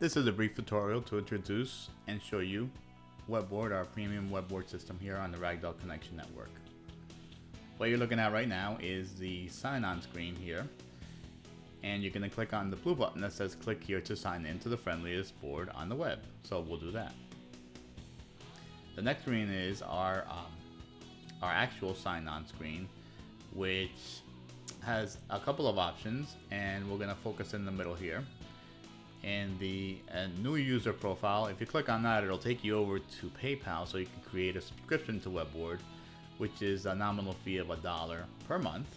This is a brief tutorial to introduce and show you Webboard, our premium webboard system here on the Ragdoll Connection Network. What you're looking at right now is the sign-on screen here and you're going to click on the blue button that says click here to sign in to the friendliest board on the web. So we'll do that. The next screen is our um, our actual sign-on screen which has a couple of options and we're going to focus in the middle here and the uh, new user profile, if you click on that, it'll take you over to PayPal so you can create a subscription to Webboard, which is a nominal fee of a dollar per month,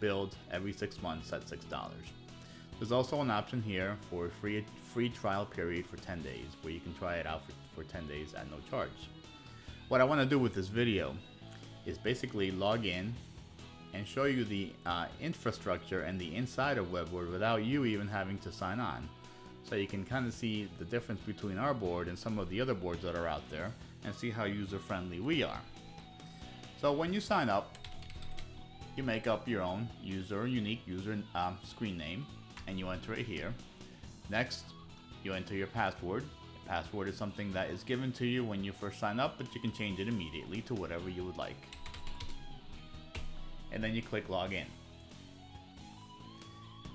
billed every six months at $6. There's also an option here for a free, free trial period for 10 days, where you can try it out for, for 10 days at no charge. What I want to do with this video is basically log in and show you the uh, infrastructure and the inside of Webboard without you even having to sign on so you can kind of see the difference between our board and some of the other boards that are out there and see how user friendly we are. So when you sign up, you make up your own user, unique user um, screen name and you enter it here. Next, you enter your password. Your password is something that is given to you when you first sign up, but you can change it immediately to whatever you would like. And then you click login.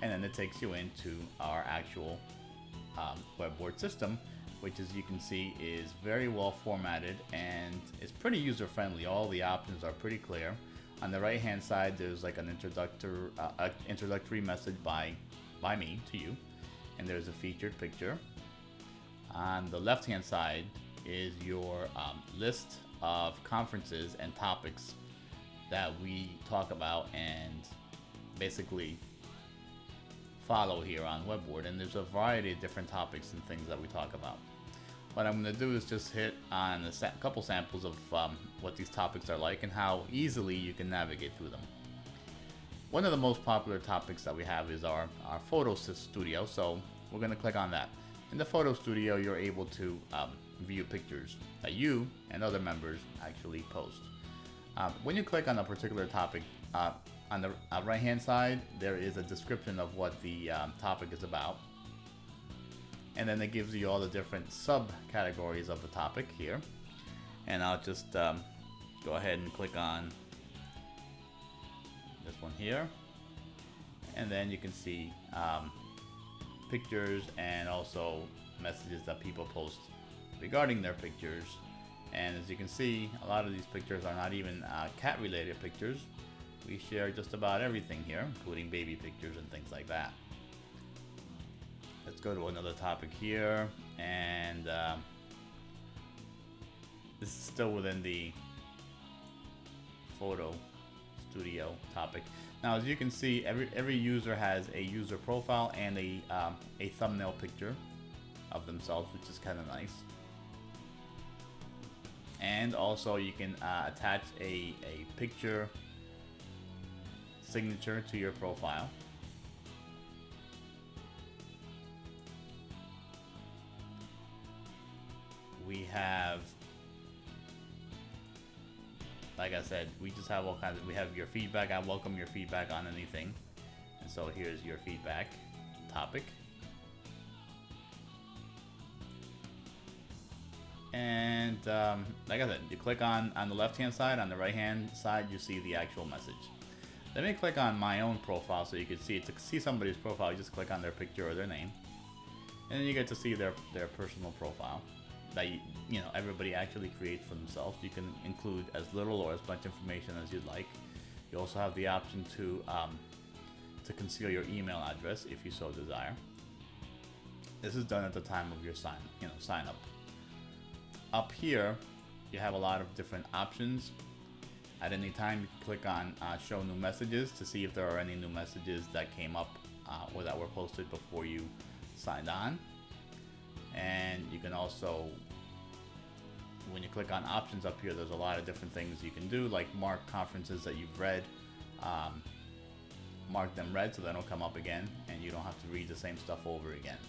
And then it takes you into our actual um, webboard system, which as you can see is very well formatted and it's pretty user friendly. All the options are pretty clear. On the right hand side, there's like an introductory, uh, introductory message by, by me to you, and there's a featured picture. On the left hand side is your um, list of conferences and topics that we talk about and basically follow here on Webboard and there's a variety of different topics and things that we talk about. What I'm going to do is just hit on a sa couple samples of um, what these topics are like and how easily you can navigate through them. One of the most popular topics that we have is our, our photo studio, so we're going to click on that. In the photo studio, you're able to um, view pictures that you and other members actually post. Um, when you click on a particular topic, uh, on the uh, right hand side, there is a description of what the um, topic is about. And then it gives you all the different subcategories of the topic here. And I'll just um, go ahead and click on this one here. And then you can see um, pictures and also messages that people post regarding their pictures. And as you can see, a lot of these pictures are not even uh, cat related pictures we share just about everything here, including baby pictures and things like that. Let's go to another topic here, and uh, this is still within the photo studio topic. Now, as you can see, every every user has a user profile and a um, a thumbnail picture of themselves, which is kind of nice. And also, you can uh, attach a a picture signature to your profile. We have, like I said, we just have all kinds of, we have your feedback. I welcome your feedback on anything. And so here's your feedback topic. And um, like I said, you click on, on the left hand side, on the right hand side, you see the actual message. Let me click on my own profile so you can see. To see somebody's profile, you just click on their picture or their name. And then you get to see their, their personal profile that you, you know everybody actually creates for themselves. You can include as little or as much information as you'd like. You also have the option to um, to conceal your email address if you so desire. This is done at the time of your sign, you know, sign up. Up here, you have a lot of different options at any time, you can click on uh, show new messages to see if there are any new messages that came up uh, or that were posted before you signed on. And you can also, when you click on options up here, there's a lot of different things you can do, like mark conferences that you've read, um, mark them red so they don't come up again, and you don't have to read the same stuff over again.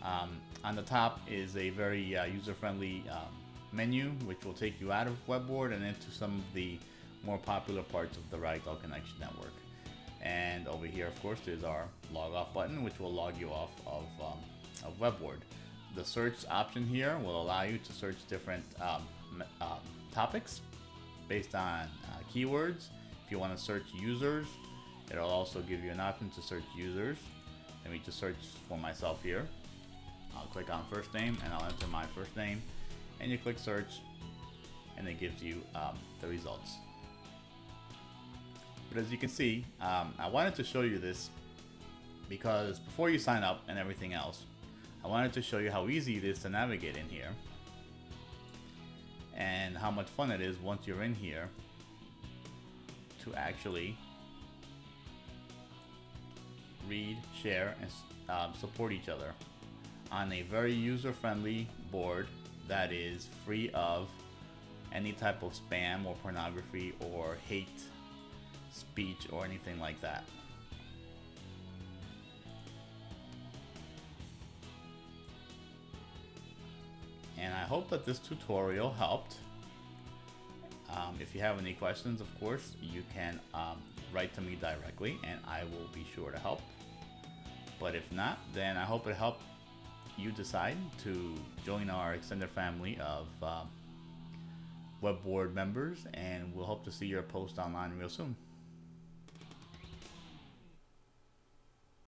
Um, on the top is a very uh, user-friendly um, menu, which will take you out of Webboard and into some of the more popular parts of the Ragdoll Connection Network. And over here, of course, there's our log off button, which will log you off of um, of Webboard. The search option here will allow you to search different um, um, topics based on uh, keywords. If you want to search users, it'll also give you an option to search users. Let me just search for myself here. I'll click on first name and I'll enter my first name and you click search and it gives you um, the results. But as you can see, um, I wanted to show you this because before you sign up and everything else, I wanted to show you how easy it is to navigate in here and how much fun it is once you're in here to actually read, share, and um, support each other on a very user-friendly board that is free of any type of spam or pornography or hate speech or anything like that. And I hope that this tutorial helped. Um, if you have any questions, of course, you can um, write to me directly and I will be sure to help. But if not, then I hope it helped you decide to join our extended family of uh, web board members and we'll hope to see your post online real soon.